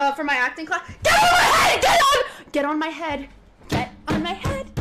uh, for my acting class. Get on my head! Get on! Get on my head! Get on my head!